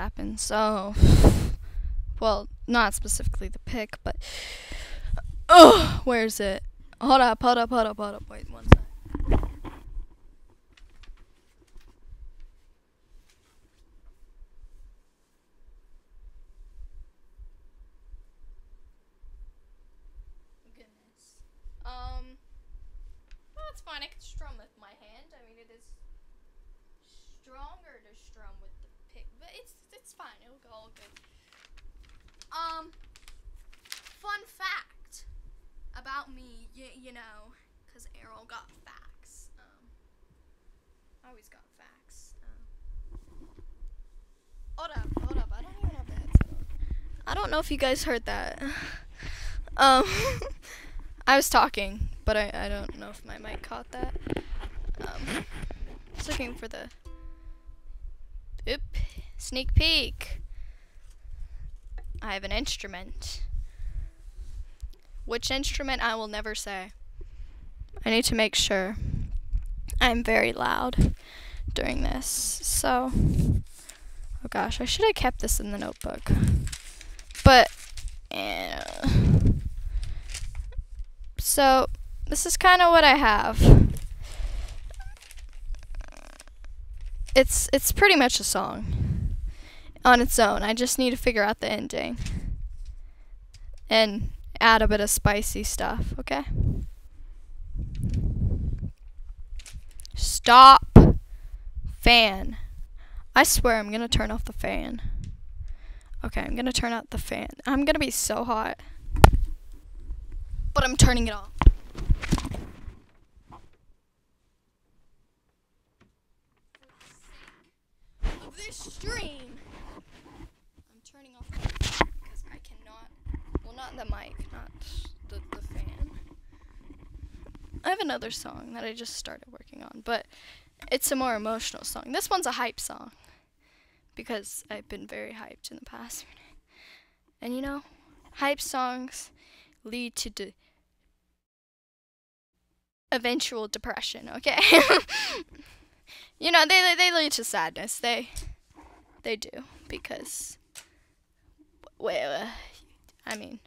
happen. So, well, not specifically the pick, but oh, where's it? Hold up, hold up, hold up, hold up. Wait one second. Um, well, that's fine. I can strum with my hand. I mean, it is stronger to strum with the pick, but it's it's fine. It'll go all good. Um, fun fact about me, you, you know, because Aero got facts. Um, I always got facts. Um, hold up, hold up. I don't even have headset. I don't know if you guys heard that. Um, I was talking, but I, I don't know if my mic caught that. Um, just looking for the Oop, sneak peek. I have an instrument. Which instrument I will never say. I need to make sure I'm very loud during this. So, oh gosh, I should have kept this in the notebook. But, eh. so, this is kind of what I have. it's it's pretty much a song on its own. I just need to figure out the ending and add a bit of spicy stuff, okay? Stop fan. I swear I'm going to turn off the fan. Okay, I'm going to turn out the fan. I'm going to be so hot. But I'm turning it off. of this stream. I'm turning off the mic because I cannot. Well, not the mic, not the, the fan. I have another song that I just started working on, but it's a more emotional song. This one's a hype song because I've been very hyped in the past. And you know, hype songs lead to de- eventual depression, okay? you know, they, they lead to sadness. They they do because well, I mean,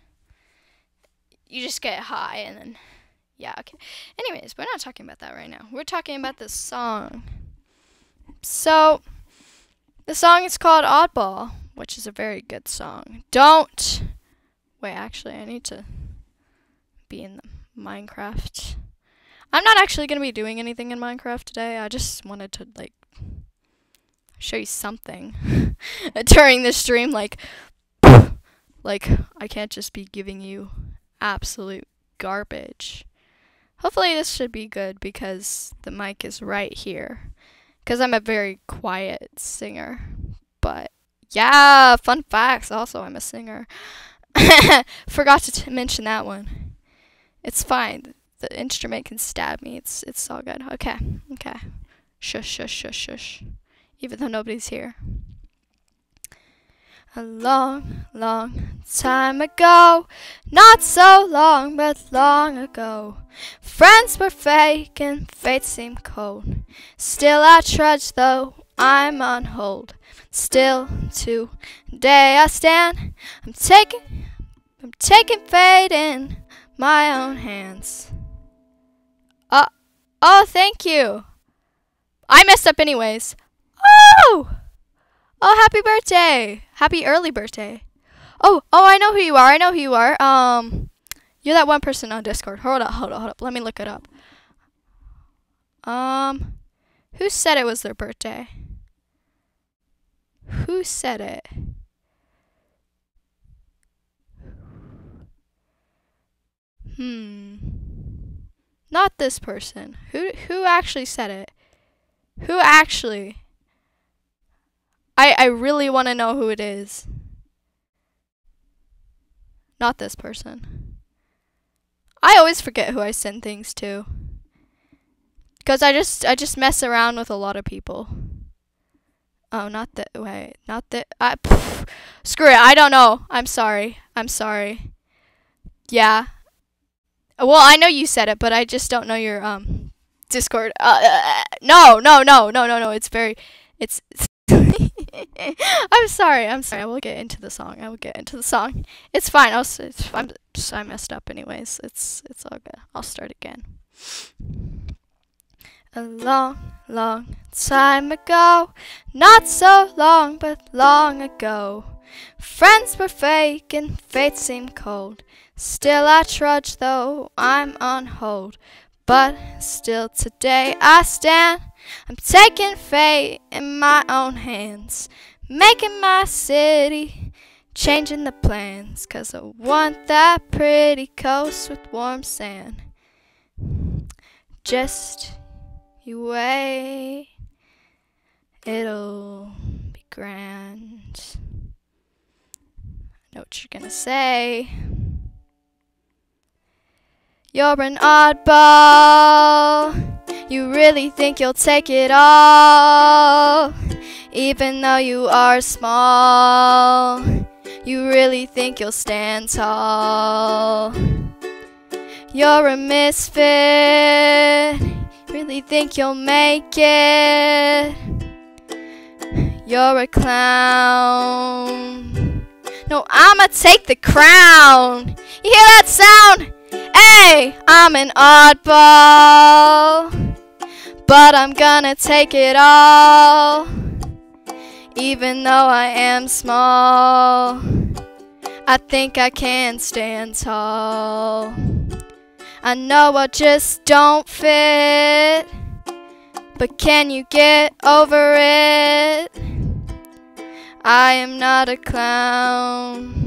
you just get high and then yeah, okay. Anyways, we're not talking about that right now. We're talking about this song. So, the song is called Oddball, which is a very good song. Don't wait, actually, I need to be in the Minecraft. I'm not actually going to be doing anything in Minecraft today. I just wanted to like show you something during the stream like like I can't just be giving you absolute garbage. Hopefully this should be good because the mic is right here. Cuz I'm a very quiet singer. But yeah, fun facts also I'm a singer. Forgot to t- mention that one. It's fine. The instrument can stab me. It's it's all good. Okay. Okay. Shush shush shush shush even though nobody's here. A long, long time ago, not so long, but long ago, friends were fake and fate seemed cold. Still I trudge, though I'm on hold. Still today I stand. I'm taking, I'm taking fate in my own hands. Uh, oh, thank you. I messed up anyways. Oh! Oh, happy birthday! Happy early birthday. Oh, oh, I know who you are. I know who you are. Um, you're that one person on Discord. Hold up, hold up, hold up. Let me look it up. Um, who said it was their birthday? Who said it? Hmm. Not this person. Who who actually said it? Who actually? I, I really want to know who it is. Not this person. I always forget who I send things to. Cuz I just I just mess around with a lot of people. Oh, not that way. Not that I pff, Screw it. I don't know. I'm sorry. I'm sorry. Yeah. Well, I know you said it, but I just don't know your um Discord. Uh, uh no, no, no, no, no, no. It's very it's, it's I'm sorry. I'm sorry. I will get into the song. I will get into the song. It's fine. I'll. It's, I'm. I messed up anyways. It's. It's all good. I'll start again. A long, long time ago, not so long, but long ago, friends were fake and fate seemed cold. Still I trudge, though I'm on hold. But still today I stand. I'm taking fate in my own hands, making my city, changing the plans. Cause I want that pretty coast with warm sand. Just you wait, it'll be grand. I know what you're gonna say. You're an oddball. You really think you'll take it all, even though you are small. You really think you'll stand tall. You're a misfit. Really think you'll make it. You're a clown. No, I'ma take the crown. You hear that sound? Hey, I'm an oddball, but I'm gonna take it all. Even though I am small, I think I can stand tall. I know I just don't fit, but can you get over it? I am not a clown.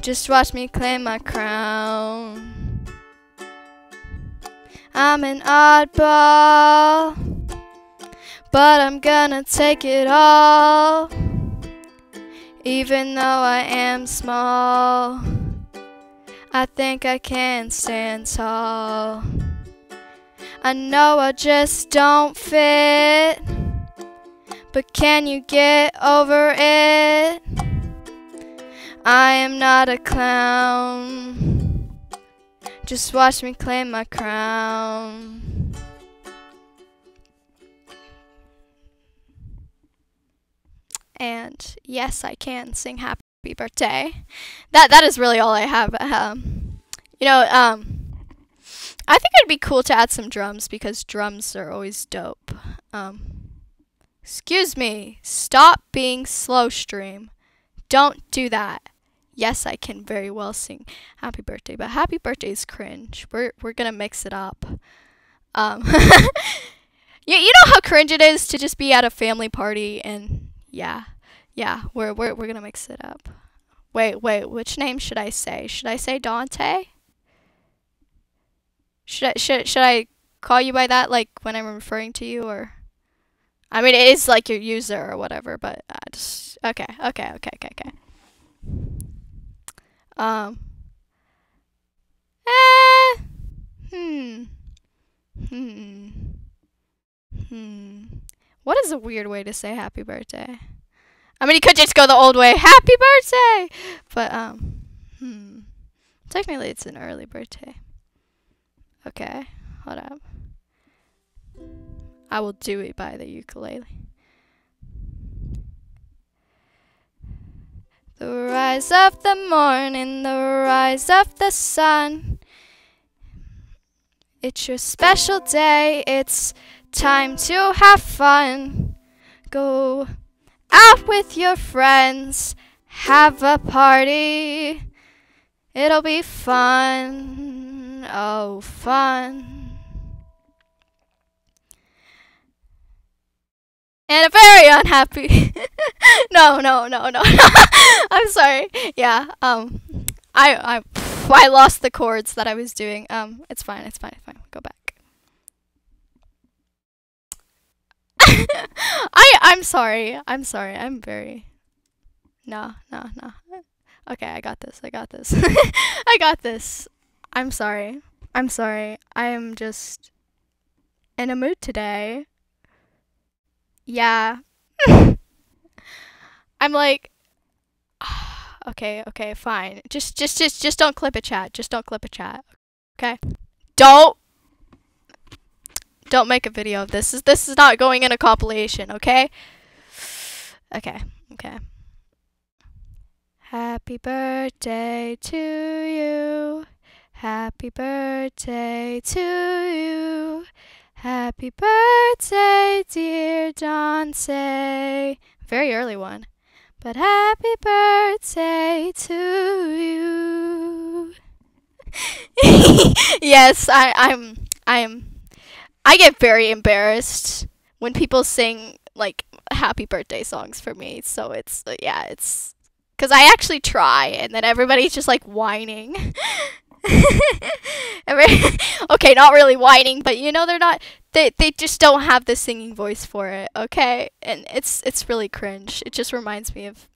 Just watch me claim my crown. I'm an oddball, but I'm gonna take it all. Even though I am small, I think I can stand tall. I know I just don't fit, but can you get over it? I am not a clown. Just watch me claim my crown. And yes, I can sing happy birthday. That that is really all I have. Um, you know, um, I think it'd be cool to add some drums because drums are always dope. Um, excuse me. Stop being slow stream. Don't do that yes, I can very well sing Happy Birthday, but Happy Birthday is cringe. We're we're gonna mix it up. Um, you you know how cringe it is to just be at a family party and yeah, yeah, we're we're we're gonna mix it up. Wait, wait, which name should I say? Should I say Dante? Should I should should I call you by that like when I'm referring to you or? I mean, it is like your user or whatever, but I just okay, okay, okay, okay, okay. Um. Eh. Hmm. Hmm. Hmm. What is a weird way to say happy birthday? I mean, you could just go the old way, happy birthday! But, um, hmm. Technically, it's an early birthday. Okay, hold up. I will do it by the ukulele. The rise of the morning, the rise of the sun. It's your special day, it's time to have fun. Go out with your friends, have a party. It'll be fun, oh, fun. And a very unhappy. no, no, no, no. I'm sorry. Yeah. Um, I I I lost the chords that I was doing. Um, it's fine. It's fine. It's fine. Go back. I I'm sorry. I'm sorry. I'm very. No, no, no. Okay, I got this. I got this. I got this. I'm sorry. I'm sorry. I am just in a mood today yeah. I'm like okay, okay, fine. Just just just just don't clip a chat. Just don't clip a chat. Okay? Don't don't make a video of this. This is not going in a compilation, okay? Okay, okay. Happy birthday to you. Happy birthday to you. Happy birthday, dear Dante. Very early one. But happy birthday to you. yes, I, I'm I'm I get very embarrassed when people sing like happy birthday songs for me. So it's uh, yeah, it's cuz I actually try and then everybody's just like whining. okay, not really whining, but you know they're not they they just don't have the singing voice for it, okay? And it's it's really cringe. It just reminds me of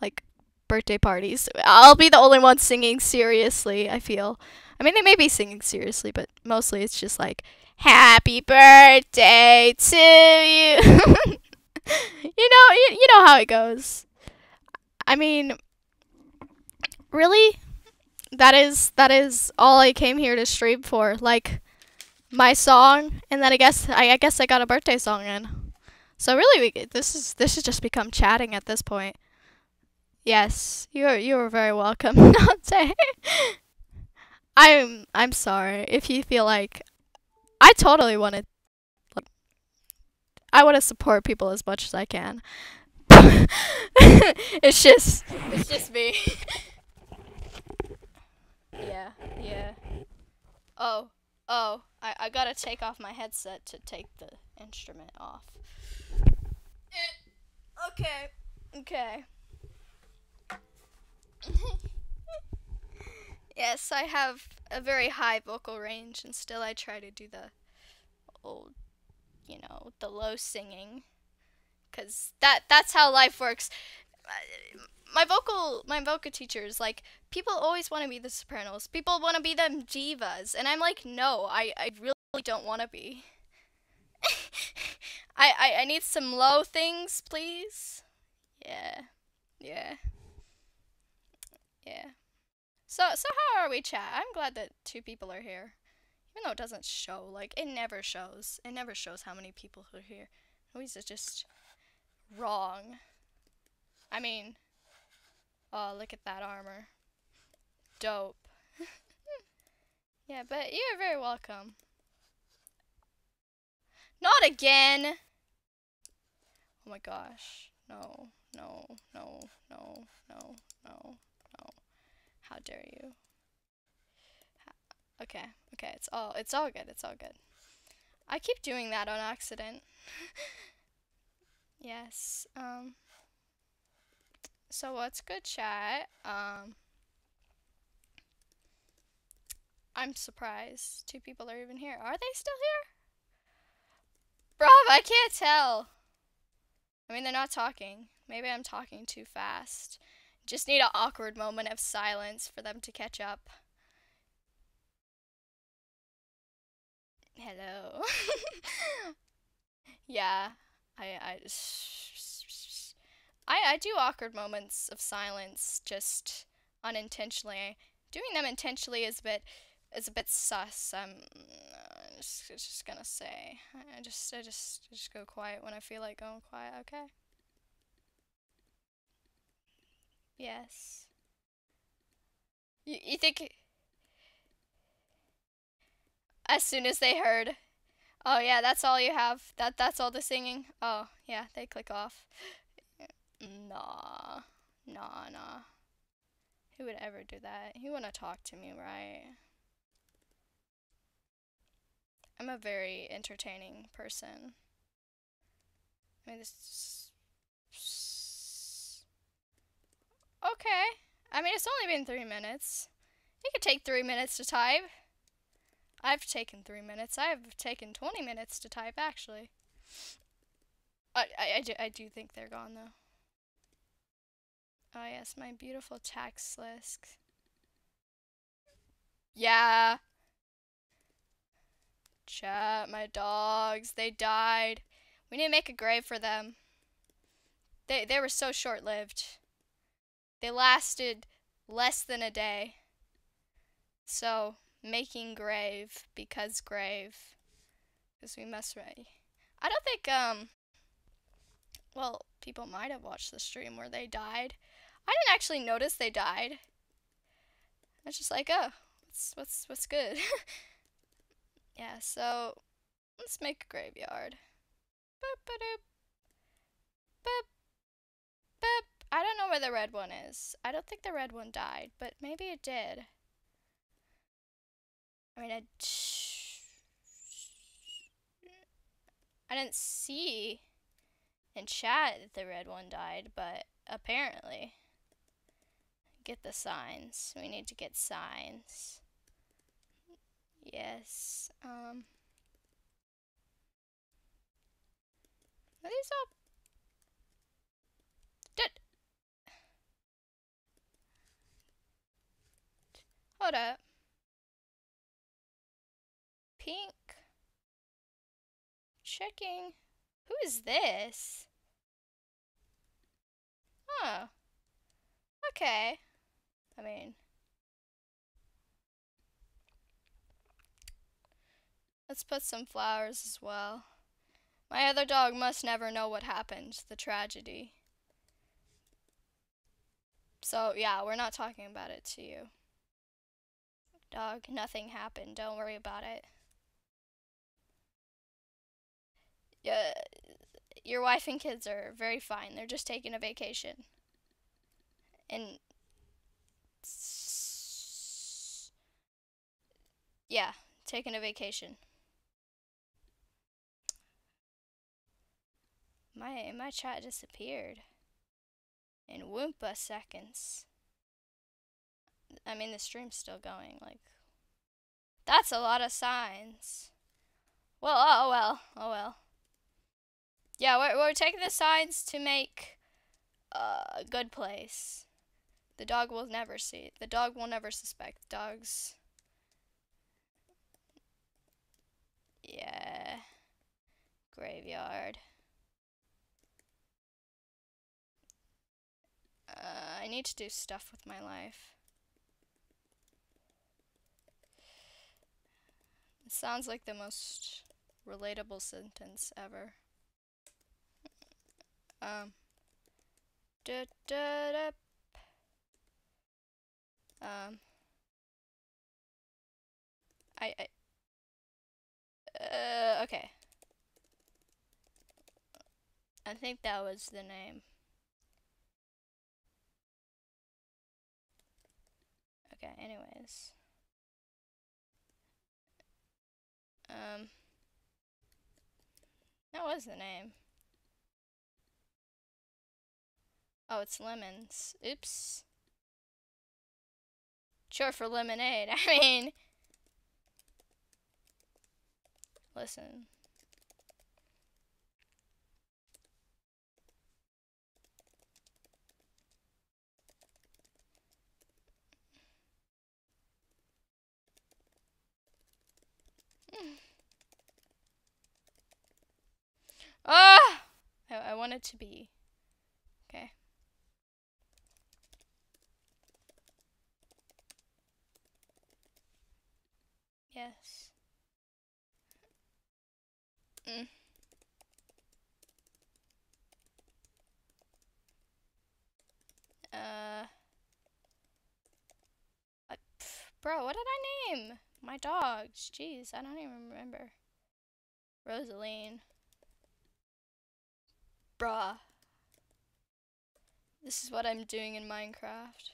like birthday parties. I'll be the only one singing seriously, I feel. I mean, they may be singing seriously, but mostly it's just like happy birthday to you. you know, you, you know how it goes. I mean, really? That is that is all I came here to stream for. Like my song, and then I guess I, I guess I got a birthday song in. So really, we, this is this has just become chatting at this point. Yes, you are you are very welcome. I'm I'm sorry if you feel like I totally want to. I want to support people as much as I can. it's just it's just me. Yeah, yeah. Oh, oh, I, I gotta take off my headset to take the instrument off. Eh, okay, okay. yes, I have a very high vocal range, and still I try to do the old, you know, the low singing. Cause that that's how life works my vocal my vocal teachers like people always want to be the sopranos. People want to be them divas. And i'm like no i i really don't want to be. I, I i need some low things please. Yeah. Yeah. Yeah. So so how are we chat? I'm glad that two people are here. Even though it doesn't show like it never shows. It never shows how many people are here. Always just wrong i mean Oh, look at that armor. Dope. yeah, but you're very welcome. Not again! Oh my gosh. No, no, no, no, no, no, no. How dare you? Okay, okay, it's all it's all good, it's all good. I keep doing that on accident. yes, um so what's good chat? Um, I'm surprised two people are even here. Are they still here? Bruv, I can't tell. I mean, they're not talking. Maybe I'm talking too fast. Just need an awkward moment of silence for them to catch up. Hello. yeah, I I I, I do awkward moments of silence just unintentionally. Doing them intentionally is a bit is a bit sus. I'm uh, just, just gonna say. I just I just just go quiet when I feel like going quiet. Okay. Yes. You you think? As soon as they heard, oh yeah, that's all you have. That that's all the singing. Oh yeah, they click off. Nah. Nah, nah. Who would ever do that? He wanna talk to me, right? I'm a very entertaining person. I mean, this. Okay. I mean, it's only been three minutes. It could take three minutes to type. I've taken three minutes. I've taken 20 minutes to type, actually. I, I, I, do, I do think they're gone, though. Oh yes, my beautiful tax list. Yeah. Chat, my dogs, they died. We need to make a grave for them. They they were so short-lived. They lasted less than a day. So, making grave because grave. Because we must write. I don't think um well, people might have watched the stream where they died. I didn't actually notice they died. I was just like, oh, what's what's what's good? yeah, so let's make a graveyard. Boop, boop, boop. I don't know where the red one is. I don't think the red one died, but maybe it did. I mean, I, I didn't see in chat that the red one died, but apparently. Get the signs. We need to get signs. Yes. Um. Are these all Hold up. Pink. Checking. Who is this? Oh. Okay. I mean. Let's put some flowers as well. My other dog must never know what happened, the tragedy. So, yeah, we're not talking about it to you. Dog, nothing happened. Don't worry about it. Yeah, your wife and kids are very fine. They're just taking a vacation. And yeah, taking a vacation. My my chat disappeared in Whoompa seconds. I mean, the stream's still going. Like, that's a lot of signs. Well, uh, oh well, oh well. Yeah, we're, we're taking the signs to make uh, a good place. The dog will never see. The dog will never suspect. Dogs. Yeah. Graveyard. Uh, I need to do stuff with my life. It sounds like the most relatable sentence ever. Um. Da, da, da. Um. I, I uh, okay. I think that was the name. Okay, anyways. Um, that was the name. Oh, it's lemons. Oops. Sure for lemonade. I mean, listen. Ah! I, I want it to be. Okay. Yes. Mm. Uh. I, pff, bro, what did I name? My dogs. Jeez, I don't even remember. Rosaline. Bruh. This is what I'm doing in Minecraft.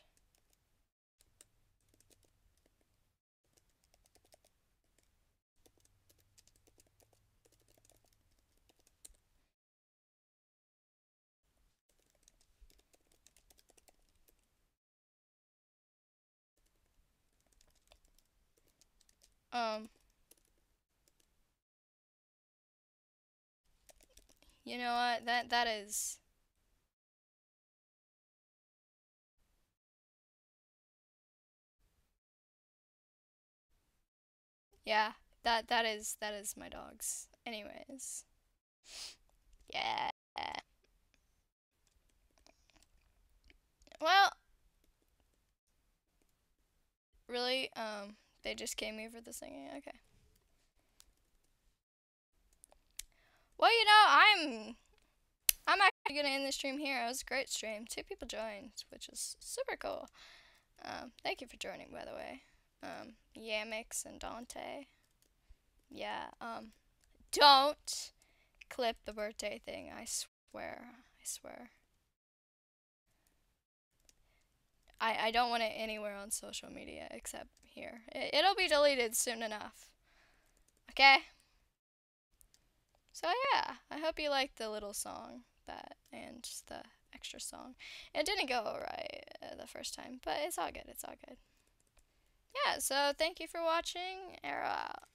Um. You know what? That that is Yeah, that that is that is my dogs. Anyways. Yeah. Well, really um they just came here for the singing. Okay. Well, you know, I'm I'm actually gonna end the stream here. It was a great stream. Two people joined, which is super cool. Um, thank you for joining, by the way. Um, Yamix and Dante. Yeah. Um, don't clip the birthday thing. I swear. I swear. I, I don't want it anywhere on social media except here. It, it'll be deleted soon enough. Okay? So yeah, I hope you liked the little song that and just the extra song. It didn't go right uh, the first time, but it's all good. It's all good. Yeah, so thank you for watching. Aero out.